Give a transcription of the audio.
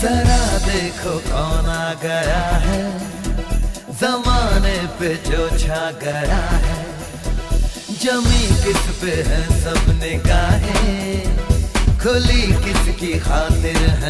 जरा देखो कौन आ गया है। जमाने पे जो छा गया है। जमी किस पे है सब निगाहें। खुली किसकी खातिर है